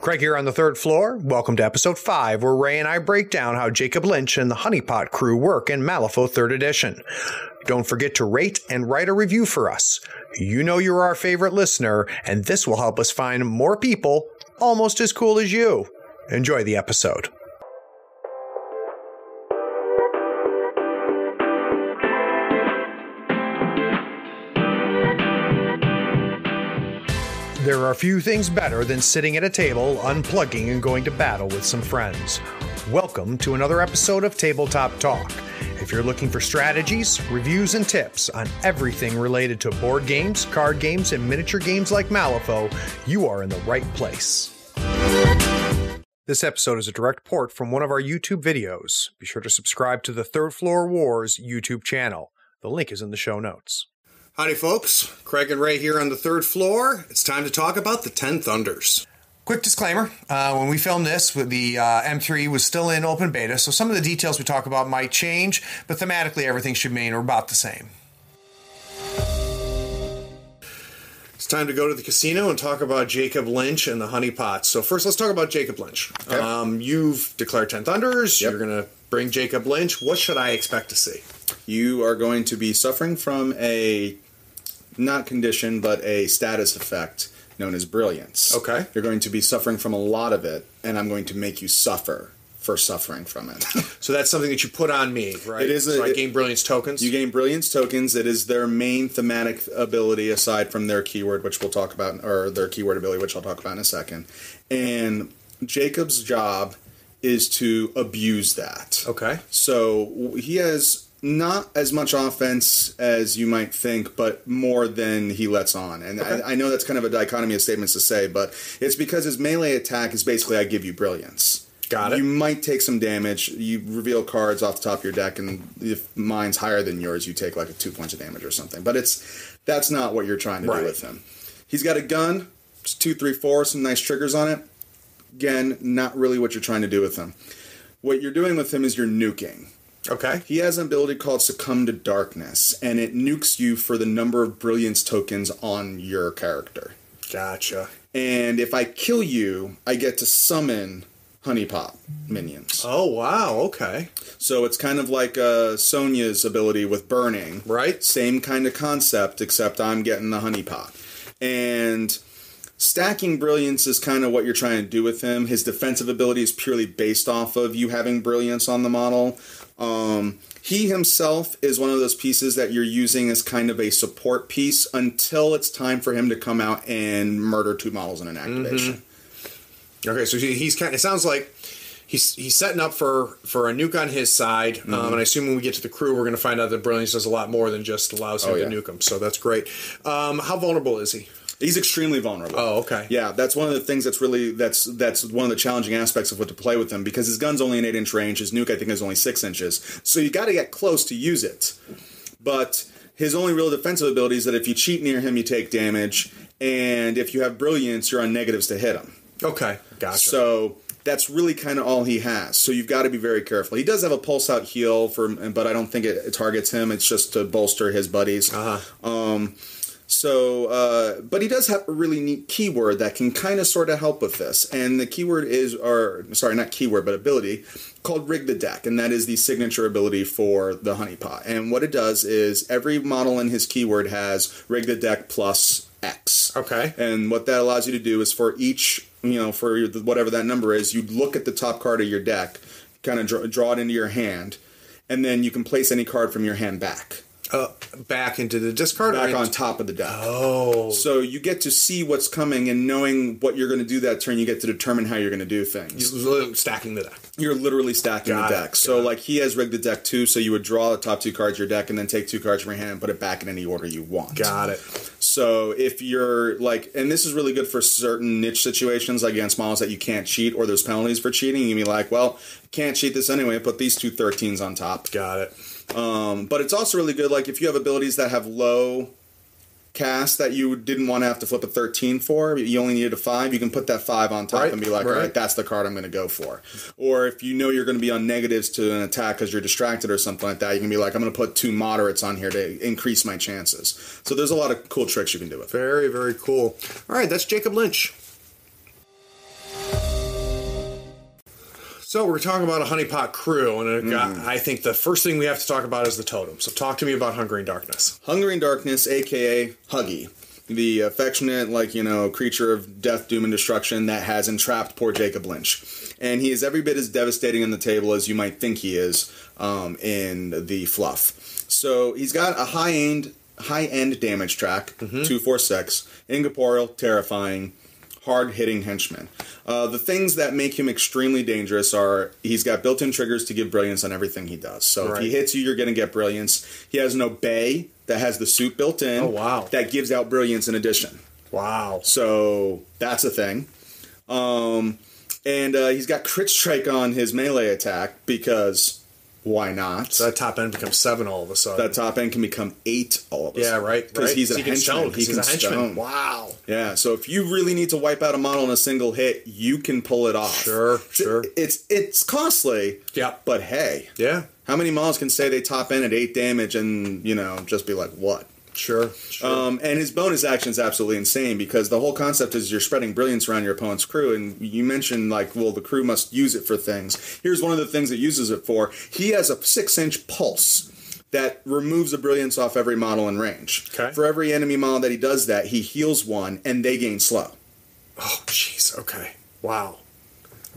Craig here on the third floor. Welcome to episode 5, where Ray and I break down how Jakob Lynch and the Honeypot crew work in Malifaux 3rd Edition. Don't forget to rate and write a review for us. You know you're our favorite listener, and this will help us find more people almost as cool as you. Enjoy the episode. There are few things better than sitting at a table, unplugging, and going to battle with some friends. Welcome to another episode of Tabletop Talk. If you're looking for strategies, reviews, and tips on everything related to board games, card games, and miniature games like Malifaux, you are in the right place. This episode is a direct port from one of our YouTube videos. Be sure to subscribe to the Third Floor Wars YouTube channel. The link is in the show notes. Howdy, folks. Craig and Ray here on the third floor. It's time to talk about the 10 Thunders. Quick disclaimer uh, when we filmed this, the uh, M3 was still in open beta, so some of the details we talk about might change, but thematically everything should remain or about the same. It's time to go to the casino and talk about Jakob Lynch and the Honeypots. So, first, let's talk about Jakob Lynch. Okay. Um, you've declared 10 Thunders, Yep. you're going to bring Jakob Lynch. What should I expect to see? You are going to be suffering from a not condition, but a status effect known as brilliance. Okay. You're going to be suffering from a lot of it, and I'm going to make you suffer for suffering from it. So, that's something that you put on me, right? It is a- So, I it- gain Brilliance tokens. you gain brilliance tokens. It is their main thematic ability aside from their keyword, which we'll talk about, or their keyword ability, which I'll talk about in a second. And Jakob's job is to abuse that. Okay. So he has not as much offense as you might think, but more than he lets on. And Okay. I, I know that's kind of a dichotomy of statements to say, but it's because his melee attack is basically I give you brilliance. Got it. You might take some damage. You reveal cards off the top of your deck, and if mine's higher than yours, you take like a two points of damage or something. But it's that's not what you're trying to Right. do with him. He's got a gun, it's two, three, four, some nice triggers on it. Again, not really what you're trying to do with him. What you're doing with him is you're nuking. Okay. He has an ability called Succumb to Darkness, and it nukes you for the number of brilliance tokens on your character. Gotcha. And if I kill you, I get to summon Honey Honeypot minions. Oh, wow. Okay. So it's kind of like uh, Sonnia's ability with burning. Right. Same kind of concept, except I'm getting the Honey honeypot. And stacking brilliance is kind of what you're trying to do with him. His defensive ability is purely based off of you having brilliance on the model. Um, he himself is one of those pieces that you're using as kind of a support piece until it's time for him to come out and murder two models in an activation. Okay. So he's kind. It sounds like he's he's setting up for for a nuke on his side. Mm-hmm. Um, and I assume when we get to the crew, we're going to find out that brilliance does a lot more than just allows him Oh, to nuke him. So that's great. Um, how vulnerable is he? He's extremely vulnerable. Oh, okay. Yeah, that's one of the things that's really that's that's one of the challenging aspects of what to play with him because his gun's only an eight inch range. His nuke I think is only six inches, so you got to get close to use it. But his only real defensive ability is that if you cheat near him, you take damage, and if you have brilliance, you're on negatives to hit him. Okay. Gotcha. So that's really kind of all he has. So you've got to be very careful. He does have a pulse out heal for, but I don't think it, it targets him. It's just to bolster his buddies. Uh-huh. Um, so, uh, but he does have a really neat keyword that can kind of sort of help with this. And the keyword is, or sorry, not keyword, but ability called Rig the Deck. And that is the signature ability for the Honeypot. And what it does is every model in his keyword has Rig the Deck plus X. Okay. And what that allows you to do is for each, you know, for whatever that number is, you look at the top card of your deck, kind of draw, draw it into your hand, and then you can place any card from your hand back. Uh, back into the discard. Back on top of the deck. Oh. So you get to see what's coming, and knowing what you're going to do that turn, you get to determine how you're going to do things. Literally stacking the deck. You're literally stacking Got the it, deck. So got it. like he has rigged the deck too, so you would draw the top two cards of your deck, and then take two cards from your hand, and put it back in any order you want. Got it. So if you're like, and this is really good for certain niche situations, like against models that you can't cheat or there's penalties for cheating, you can be like, well, can't cheat this anyway. Put these two 13s on top. Got it. Um, but it's also really good, like if you have abilities that have low cast that you didn't want to have to flip a 13 for, you only needed a 5, you can put that 5 on top Right, and be like, right. all right, that's the card I'm going to go for. Or if you know you're going to be on negatives to an attack because you're distracted or something like that, you can be like, I'm going to put two moderates on here to increase my chances. So there's a lot of cool tricks you can do with it. Very, very cool. All right, that's Jakob Lynch. So we're talking about a honeypot crew, and it got, Mm. I think the first thing we have to talk about is the totem. So talk to me about Hungering Darkness. Hungering Darkness, aka Huggy, the affectionate, like, you know, creature of death, doom, and destruction that has entrapped poor Jakob Lynch. And he is every bit as devastating on the table as you might think he is um, in the fluff. So he's got a high end, high end damage track, two four six, incorporeal, terrifying, hard hitting henchman. Uh, the things that make him extremely dangerous are he's got built in triggers to give brilliance on everything he does. So if he hits you, you're going to get brilliance. He has an obey that has the suit built in. Oh, wow. That gives out brilliance in addition. Wow. So that's a thing. Um, and uh, he's got crit strike on his melee attack because why not? So that top end becomes seven all of a sudden. that top end can become eight all of a sudden. yeah, right. Because right. he's So a he stone, He he's a henchman. stone. Wow. Yeah, so if you really need to wipe out a model in a single hit, you can pull it off. Sure, sure. It's it's costly. Yeah. But hey, Yeah. how many models can say they top in at eight damage and you know just be like what? Sure. Sure. Um, and his bonus action is absolutely insane because the whole concept is you're spreading brilliance around your opponent's crew, and you mentioned like, well, the crew must use it for things. Here's one of the things it uses it for. He has a six-inch pulse that removes a brilliance off every model in range. Okay. For every enemy model that he does that, he heals one, and they gain slow. oh, jeez. Okay. Wow.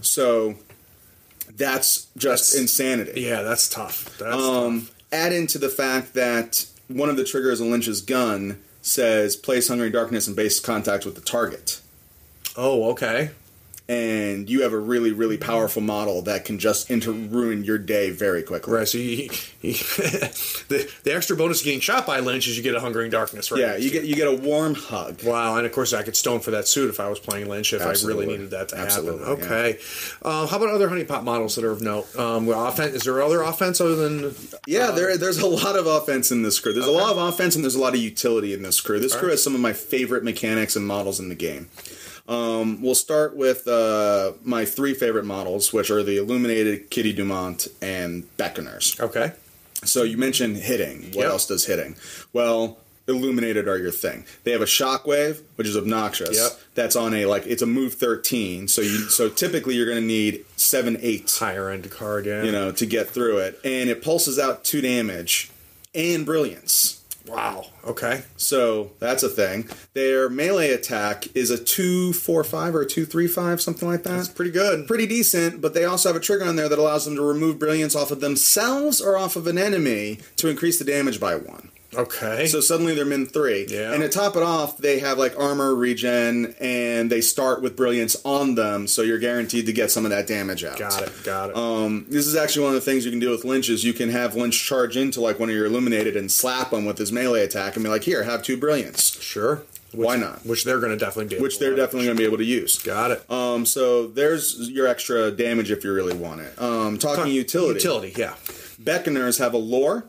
So that's just That's- insanity. Yeah, that's tough. That's Um, add into the fact that one of the triggers in Lynch's gun says place Hungry Darkness in base contact with the target. Oh, okay. And you have a really really powerful model that can just inter- ruin your day very quickly. Right. So you, you, the the extra bonus of getting shot by Lynch is you get a Hungering Darkness. Right. Yeah, you get you get a warm hug. Wow, and of course I could stone for that suit if I was playing Lynch if I really needed that to Absolutely, happen. Okay, uh, how about other honeypot models that are of note? Um, well, offense, is there other offense other than? Yeah, there there's a lot of offense in this crew. There's a lot of offense and there's a lot of utility in this crew. This crew right. has some of my favorite mechanics and models in the game. Um, we'll start with uh, my three favorite models, which are the Illuminated, Kitty Dumont, and Beckoners. Okay, So you mentioned hitting. What Yep. else does hitting? Well, illuminated are your thing. They have a shockwave, which is obnoxious. Yep. That's on a like it's a move thirteen. So you so typically you're going to need seven eight, higher end card. Yeah. you know, to get through it, and it pulses out two damage and brilliance. Wow. Okay. So that's a thing. Their melee attack is a two four five or a two three five, something like that. That's pretty good. pretty decent, but they also have a trigger on there that allows them to remove brilliance off of themselves or off of an enemy to increase the damage by one. Okay. So suddenly they're min three. Yeah. And to top it off, they have like armor regen and they start with brilliance on them, so you're guaranteed to get some of that damage out. got it. Got it. Um, this is actually one of the things you can do with Lynch is you can have Lynch charge into like one of your illuminated and slap him with his melee attack and be like, here, have two brilliance. sure. Which, Why not? Which they're going to definitely be. able Which to they're definitely going to be able to use. Got it. Um, so there's your extra damage if you really want it. Um, talking utility. Utility. Yeah. Beckoners have a lore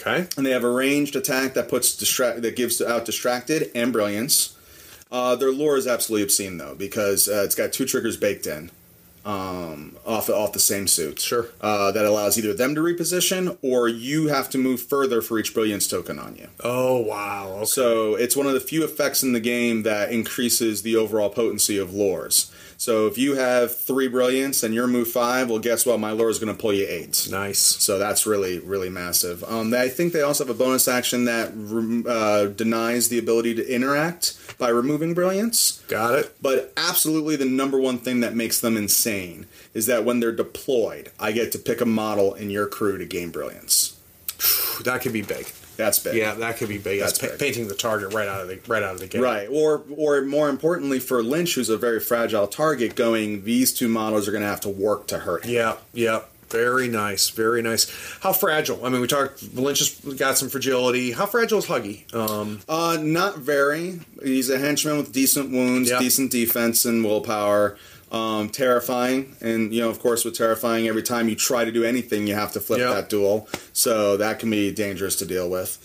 Okay. and they have a ranged attack that puts distract that gives out distracted and brilliance. Uh, their lore is absolutely obscene though because uh, it's got two triggers baked in um, off off the same suit. Sure. Uh, that allows either them to reposition or you have to move further for each brilliance token on you. Oh wow. Okay. So it's one of the few effects in the game that increases the overall potency of lores. So if you have three brilliance and you're move five, well, guess what? My lore is going to pull you eight. nice. So that's really, really massive. Um, I think they also have a bonus action that rem- uh, denies the ability to interact by removing brilliance. Got it. But absolutely, the number one thing that makes them insane is that when they're deployed, I get to pick a model in your crew to gain brilliance. That could be big. That's big. Yeah, that could be big. That's, That's pa- big. painting the target right out of the right out of the gate. Right, or or more importantly for Lynch, who's a very fragile target, going these two models are going to have to work to hurt him. Yeah, yeah. Very nice, very nice. How fragile? I mean, we talked. Lynch has got some fragility. How fragile is Huggy? Um, Uh, not very. He's a henchman with decent wounds, Yeah. decent defense, and willpower. Um, terrifying, and you know, of course, with terrifying, every time you try to do anything, you have to flip Yeah. that duel. So that can be dangerous to deal with.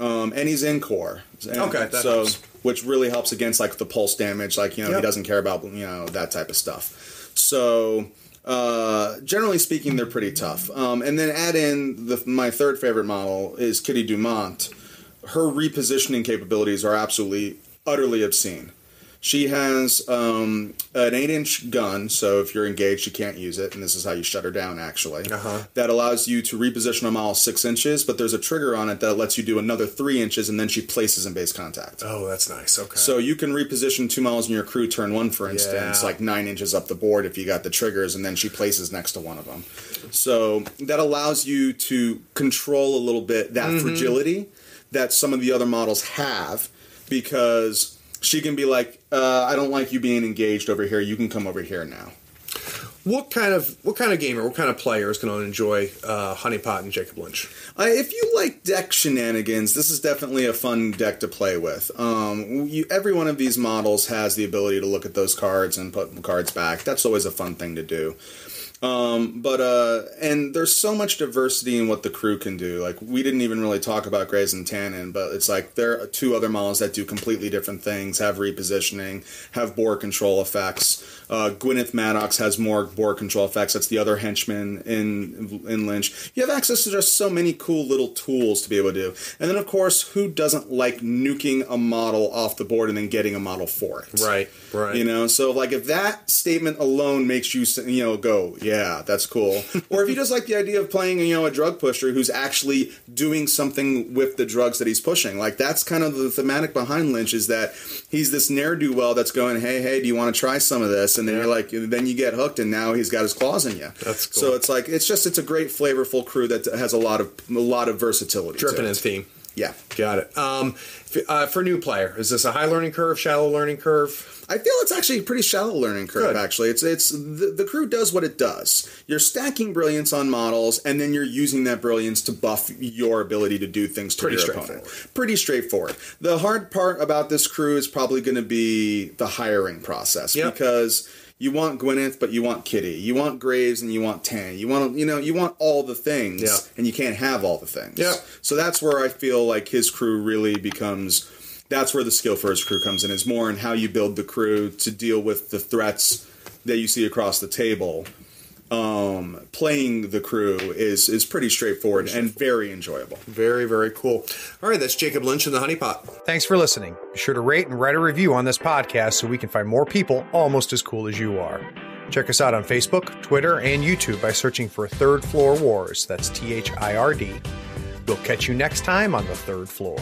Um, and he's in core. And Okay, that so helps. which really helps against like the pulse damage. Like you know, Yep. he doesn't care about you know that type of stuff. So uh, generally speaking, they're pretty tough. Um, and then add in the my third favorite model is Kitty Dumont. Her repositioning capabilities are absolutely utterly obscene. She has um, an eight inch gun, so if you're engaged, you can't use it, and this is how you shut her down. Actually, Uh-huh. that allows you to reposition a model six inches, but there's a trigger on it that lets you do another three inches, and then she places in base contact. Oh, that's nice. Okay. So you can reposition two models in your crew turn one, for instance, Yeah. like nine inches up the board if you got the triggers, and then she places next to one of them. So that allows you to control a little bit that Mm-hmm. fragility that some of the other models have, because she can be like, uh, "I don't like you being engaged over here. You can come over here now." what kind of what kind of gamer, what kind of player is going to enjoy uh, Honeypot and Jakob Lynch? Uh, if you like deck shenanigans, this is definitely a fun deck to play with. Um, you, every one of these models has the ability to look at those cards and put cards back. That's always a fun thing to do. Um, but uh, and there's so much diversity in what the crew can do. Like we didn't even really talk about Graves and Tannen, but it's like there are two other models that do completely different things, have repositioning, have board control effects. Uh, Gwyneth Maddox has more board control effects. That's the other henchman in in Lynch. You have access to just so many cool little tools to be able to do. And then of course, who doesn't like nuking a model off the board and then getting a model for it? Right, right. You know, so like if that statement alone makes you, you know, go, yeah, that's cool. or if you just like the idea of playing, you know, a drug pusher who's actually doing something with the drugs that he's pushing, like that's kind of the thematic behind Lynch is that he's this ne'er do well that's going, hey, hey, do you want to try some of this? And then you're like, then you get hooked, and now he's got his claws in you. That's cool. So it's like it's just it's a great flavorful crew that has a lot of a lot of versatility. to Dripping in theme. Yeah. Got it. Um, f- uh, for new player, is this a high learning curve, shallow learning curve? I feel it's actually a pretty shallow learning curve. Good. Actually, it's it's the, the crew does what it does. You're stacking brilliance on models, and then you're using that brilliance to buff your ability to do things to Pretty your opponent. Pretty straightforward. The hard part about this crew is probably going to be the hiring process Yep. because. You want Gwyneth, but you want Kitty. You want Graves, and you want Tan. You want, you know, you want all the things, Yeah. and you can't have all the things. Yeah. So that's where I feel like his crew really becomes. That's where the skill for his crew comes in. Is more in how you build the crew to deal with the threats that you see across the table. Um, playing the crew is is pretty straightforward and very enjoyable. Very, very cool. All right, that's Jakob Lynch in the Honeypot. Thanks for listening. Be sure to rate and write a review on this podcast so we can find more people almost as cool as you are. Check us out on Facebook, Twitter, and YouTube by searching for Third Floor Wars. That's T H I R D. We'll catch you next time on the third floor.